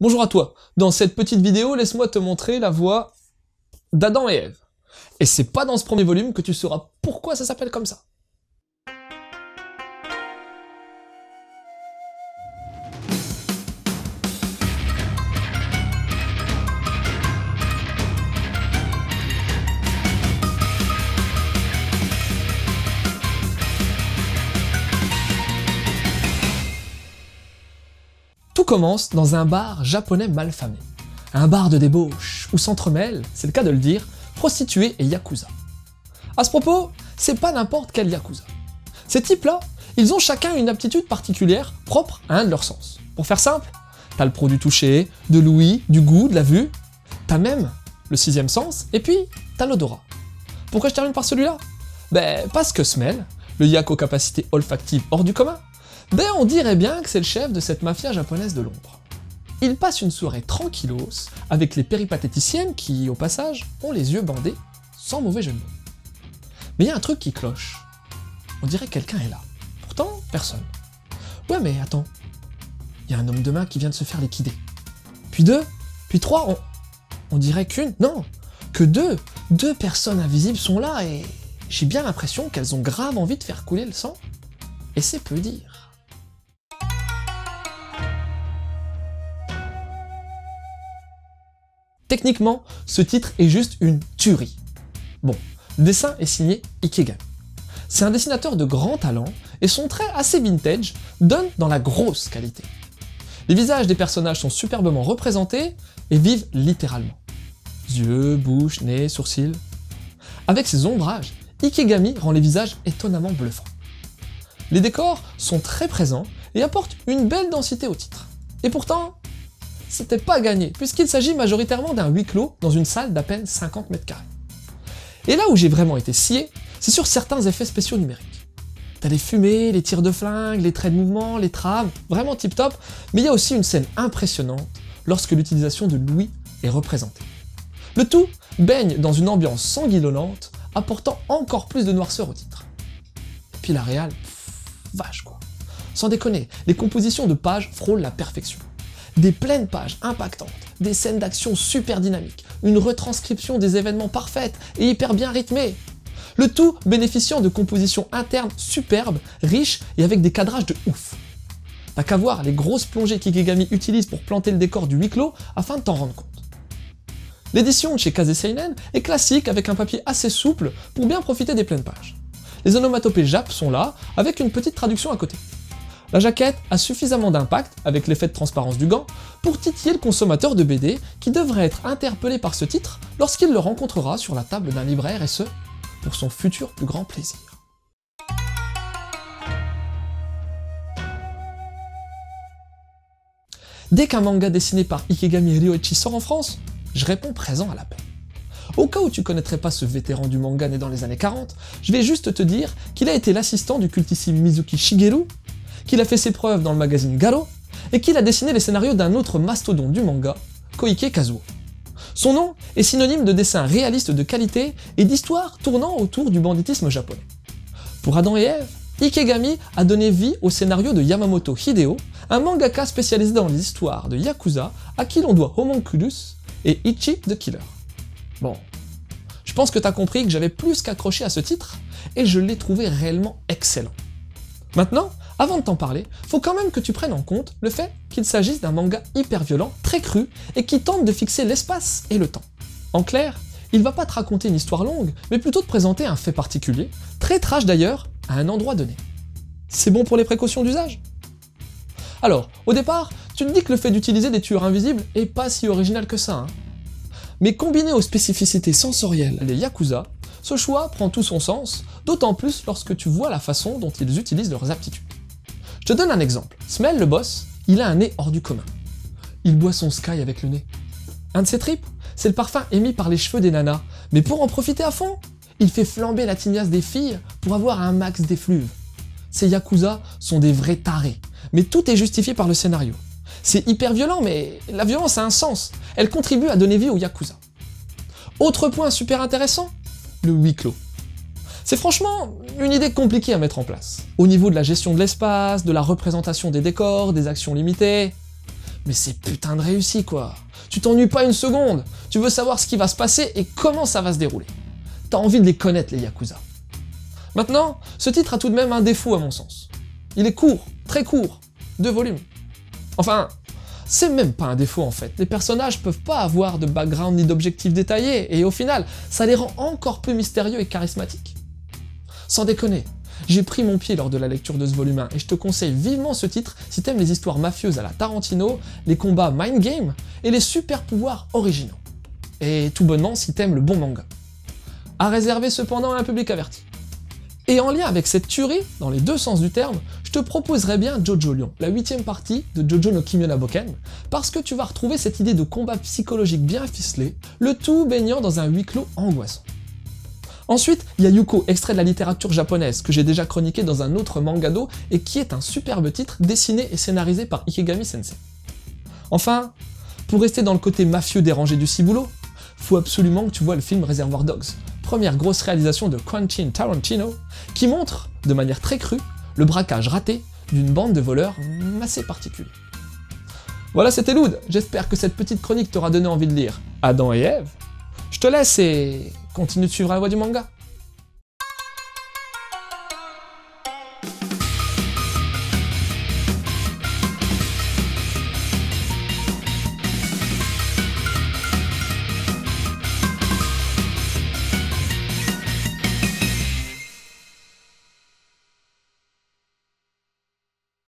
Bonjour à toi. Dans cette petite vidéo, laisse-moi te montrer la voix d'Adam et Ève. Et c'est pas dans ce premier volume que tu sauras pourquoi ça s'appelle comme ça. Commence dans un bar japonais malfamé. Un bar de débauche où s'entremêlent, c'est le cas de le dire, prostituées et yakuza. À ce propos, c'est pas n'importe quel yakuza. Ces types-là, ils ont chacun une aptitude particulière propre à un de leurs sens. Pour faire simple, t'as le produit touché, de l'ouïe, du goût, de la vue, t'as même le sixième sens, et puis t'as l'odorat. Pourquoi je termine par celui-là? Ben parce que Smell, le yak aux capacités olfactives hors du commun, ben on dirait bien que c'est le chef de cette mafia japonaise de l'ombre. Il passe une soirée tranquillos avec les péripatéticiennes qui, au passage, ont les yeux bandés, sans mauvais jeu de mots. Mais il y a un truc qui cloche. On dirait que quelqu'un est là. Pourtant, personne. Ouais, mais attends. Il y a un homme de main qui vient de se faire liquider. Puis deux, puis trois, on, on dirait qu'une, non, que deux, deux personnes invisibles sont là et j'ai bien l'impression qu'elles ont grave envie de faire couler le sang. Et c'est peu dire. Techniquement, ce titre est juste une tuerie. Bon, le dessin est signé Ikegami. C'est un dessinateur de grand talent et son trait assez vintage donne dans la grosse qualité. Les visages des personnages sont superbement représentés et vivent littéralement. Yeux, bouche, nez, sourcils. Avec ses ombrages, Ikegami rend les visages étonnamment bluffants. Les décors sont très présents et apportent une belle densité au titre. Et pourtant, c'était pas gagné, puisqu'il s'agit majoritairement d'un huis clos dans une salle d'à peine 50 mètres carrés. Et là où j'ai vraiment été scié, c'est sur certains effets spéciaux numériques. T'as les fumées, les tirs de flingue, les traits de mouvement, les trames, vraiment tip top, mais il y a aussi une scène impressionnante lorsque l'utilisation de l'ouïe est représentée. Le tout baigne dans une ambiance sanguinolente, apportant encore plus de noirceur au titre. Et puis la réal, vache quoi. Sans déconner, les compositions de pages frôlent la perfection. Des pleines pages impactantes, des scènes d'action super dynamiques, une retranscription des événements parfaite et hyper bien rythmée. Le tout bénéficiant de compositions internes superbes, riches et avec des cadrages de ouf. T'as qu'à voir les grosses plongées qu'Ikegami utilise pour planter le décor du huis clos afin de t'en rendre compte. L'édition de chez Kaze Seinen est classique avec un papier assez souple pour bien profiter des pleines pages. Les onomatopées Jap sont là, avec une petite traduction à côté. La jaquette a suffisamment d'impact, avec l'effet de transparence du gant, pour titiller le consommateur de BD qui devrait être interpellé par ce titre lorsqu'il le rencontrera sur la table d'un libraire et ce, pour son futur plus grand plaisir. Dès qu'un manga dessiné par Ikegami Ryoichi sort en France, je réponds présent à l'appel. Au cas où tu connaîtrais pas ce vétéran du manga né dans les années 40, je vais juste te dire qu'il a été l'assistant du cultissime Mizuki Shigeru, qu'il a fait ses preuves dans le magazine Garo, et qu'il a dessiné les scénarios d'un autre mastodonte du manga, Koike Kazuo. Son nom est synonyme de dessin réaliste de qualité et d'histoire tournant autour du banditisme japonais. Pour Adam et Ève, Ikegami a donné vie au scénario de Yamamoto Hideo, un mangaka spécialisé dans les histoires de Yakuza à qui l'on doit Homunculus et Ichi the Killer. Bon, je pense que t'as compris que j'avais plus qu'accroché à ce titre, et je l'ai trouvé réellement excellent. Maintenant, avant de t'en parler, faut quand même que tu prennes en compte le fait qu'il s'agisse d'un manga hyper violent, très cru, et qui tente de fixer l'espace et le temps. En clair, il va pas te raconter une histoire longue, mais plutôt te présenter un fait particulier, très trash d'ailleurs, à un endroit donné. C'est bon pour les précautions d'usage? Alors, au départ, tu te dis que le fait d'utiliser des tueurs invisibles est pas si original que ça, hein. Mais combiné aux spécificités sensorielles des Yakuza, ce choix prend tout son sens, d'autant plus lorsque tu vois la façon dont ils utilisent leurs aptitudes. Je donne un exemple. Smell, le boss, il a un nez hors du commun. Il boit son sky avec le nez. Un de ses tripes, c'est le parfum émis par les cheveux des nanas, mais pour en profiter à fond, il fait flamber la tignasse des filles pour avoir un max d'effluves. Ces Yakuza sont des vrais tarés, mais tout est justifié par le scénario. C'est hyper violent, mais la violence a un sens. Elle contribue à donner vie aux Yakuza. Autre point super intéressant, le huis clos. C'est franchement une idée compliquée à mettre en place, au niveau de la gestion de l'espace, de la représentation des décors, des actions limitées. Mais c'est putain de réussi quoi Tu t'ennuies pas une seconde Tu veux savoir ce qui va se passer et comment ça va se dérouler. T'as envie de les connaître les Yakuza. Maintenant, ce titre a tout de même un défaut à mon sens. Il est court, très court, deux volumes. Enfin, c'est même pas un défaut en fait. Les personnages peuvent pas avoir de background ni d'objectifs détaillés, et au final, ça les rend encore plus mystérieux et charismatiques. Sans déconner, j'ai pris mon pied lors de la lecture de ce volume 1 et je te conseille vivement ce titre si t'aimes les histoires mafieuses à la Tarantino, les combats mind game et les super pouvoirs originaux. Et tout bonnement si t'aimes le bon manga. À réserver cependant à un public averti. Et en lien avec cette tuerie, dans les deux sens du terme, je te proposerais bien Jojo Lion, la huitième partie de Jojo no Kimyo Boken, parce que tu vas retrouver cette idée de combat psychologique bien ficelé, le tout baignant dans un huis clos angoissant. Ensuite, il y a Yuko, extrait de la littérature japonaise, que j'ai déjà chroniqué dans un autre mangado et qui est un superbe titre dessiné et scénarisé par Ikegami Sensei. Enfin, pour rester dans le côté mafieux dérangé du ciboulot, faut absolument que tu vois le film Reservoir Dogs, première grosse réalisation de Quentin Tarantino, qui montre, de manière très crue, le braquage raté d'une bande de voleurs assez particuliers. Voilà, c'était Loud. J'espère que cette petite chronique t'aura donné envie de lire Adam et Ève. Je te laisse et continue de suivre la voie du manga.